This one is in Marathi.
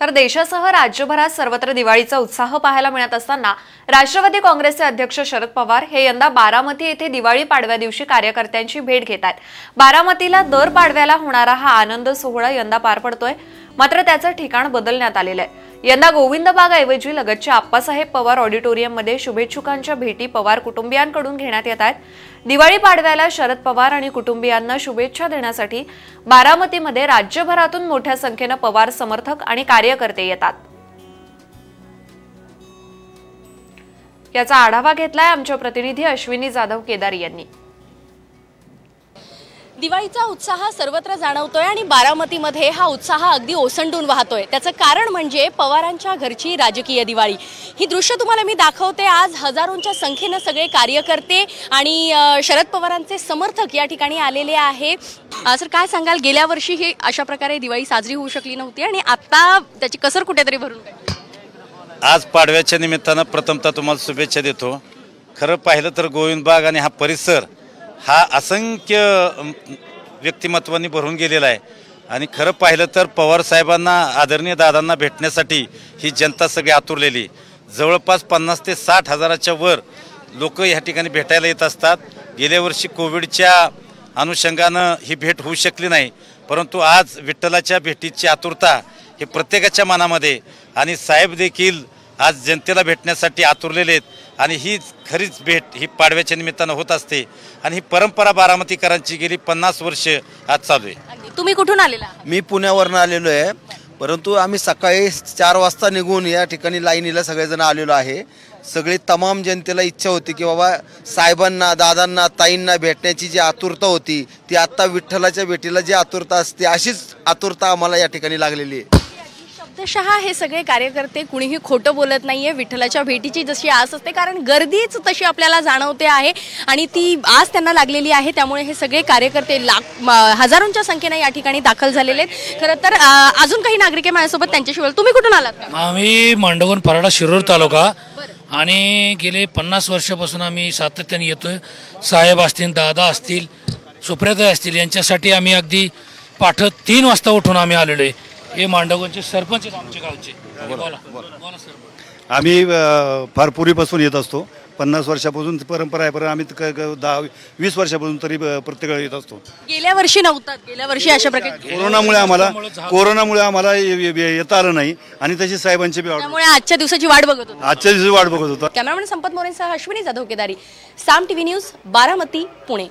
तर देशासह राज्यभरात सर्वत्र दिवाळीचा उत्साह पाहायला मिळत असताना राष्ट्रवादी काँग्रेसचे अध्यक्ष शरद पवार हे यंदा बारामती येथे दिवाळी पाडव्या दिवशी कार्यकर्त्यांची भेट घेत आहेत. बारामतीला दर पाडव्याला होणारा हा आनंद सोहळा यंदा पार पडतोय. मात्र त्याचं ठिकाण बदलण्यात आलेलं आहे. यंदा गोविंद बागऐवजी लगतच्या आप्पासाहेब पवार ऑडिटोरियममध्ये शुभेच्छुकांच्या भेटी पवार कुटुंबियांकडून घेण्यात येत आहेत. दिवाळी पाडव्याला शरद पवार आणि कुटुंबियांना शुभेच्छा देण्यासाठी बारामतीमध्ये राज्यभरातून मोठ्या संख्येनं पवार समर्थक आणि कार्यकर्ते येतात. याचा आढावा घेतलाय आमच्या प्रतिनिधी अश्विनी जाधव केदारी यांनी. दिवाळीचा उत्साह सर्वत्र जाणवतोय आणि बारामतीमध्ये हा उत्साह अगदी ओसंडून वाहतोय. त्याचं कारण म्हणजे पवारांच्या घरची राजकीय दिवाळी. ही दृश्य तुम्हाला मी दाखवते. आज हजारोंच्या संख्येनं सगळे कार्यकर्ते आणि शरद पवारांचे समर्थक या ठिकाणी आलेले आहे. सर काय सांगाल? गेल्या वर्षी ही अशा प्रकारे दिवाळी साजरी होऊ शकली नव्हती आणि आता त्याची कसर कुठेतरी भरून आज पाडव्याच्या निमित्तानं प्रथमतः तुम्हाला शुभेच्छा देतो. खरं पाहिलं तर गोविंदबाग आणि हा परिसर हा असंख्य व्यक्तिमत्वांनी भरून गेलेला आहे. आणि खरं पाहिलं तर पवार साहेबांना आदरणीय दादांना भेटण्यासाठी ही जनता सगळी आतुरलेली जवळपास पन्नास ते साठ हजाराच्या वर लोक या ठिकाणी भेटायला येत असतात. गेल्या वर्षी कोविडच्या अनुषंगानं ही भेट होऊ शकली नाही. परंतु आज विठ्ठलाच्या भेटीची आतुरता हे प्रत्येकाच्या मनामध्ये. आणि साहेब देखील आज जनतेला भेटण्यासाठी आतुरलेले आहेत आणि ही खरीच भेट ही पाडव्याच्या निमित्तानं होत असते आणि ही परंपरा बारामतीकरांची गेली पन्नास वर्ष आज चालू आहे. तुम्ही कुठून आलेला? मी पुण्यावरनं आलेलो आहे परंतु आम्ही सकाळी चार वाजता निघून या ठिकाणी लाईनीला सगळेजण आलेलो आहे सगळी तमाम जनतेला इच्छा होती की बाबा साहेबांना दादांना ताईंना भेटण्याची जी आतुरता होती ती आत्ता विठ्ठलाच्या भेटीला जी आतुरता असते अशीच आतुरता आम्हाला या ठिकाणी लागलेली आहे शब्दशः हे सगळे कार्यकर्ते कुणीही खोटं बोलत नाहीये. विठ्ठलाच्या भेटीची जशी आस असते कारण गर्दीच तशी आपल्याला जाणवते आहे आणि ती आस त्यांना लागलेली आहे. त्यामुळे हे सगळे कार्यकर्ते लाख हजारोंच्या संख्येनं या ठिकाणी दाखल झालेले आहेत. खरं तर अजून काही नागरिक आहे माझ्यासोबत त्यांच्याशी बोल. तुम्ही कुठून आलात? आम्ही मांडवगण पराडा शिरूर तालुका आणि गेले पन्नास वर्षापासून आम्ही सातत्याने येतोय. साहेब असतील दादा असतील सुप्रियाताई असतील यांच्यासाठी आम्ही अगदी पाठ तीन वाजता उठून आम्ही आलेलो आहे. हे मांडवगणचे सरपंच आहेत आमच्या गावचे. बोला बोला. सरपंच. आम्ही अ, फार पूर्वीपासून येत असतो. पन्नास वर्षापासून परंपरा आहे परंतु आम्ही क- क- दहा वीस वर्षापासून तरी अ, प्रत्येक वेळी येत असतो. गेल्या वर्षी नव्हतात. गेल्या वर्षी अशा प्रकारे कोरोनामुळे आम्हाला कोरोनामुळे आम्हाला ये- ये- ये- येता आलं नाही. आणि तशी साहेबांची बी ऑर्डर त्यामुळे आजच्या दिवसाची वाट बघत होतो. आजच्या दिवशी वाट बघत होता. कॅमेरामॅन संपत मोरेंसह अश्विनी जाधव केदारी साम टीव्ही न्यूज बारामती पुणे.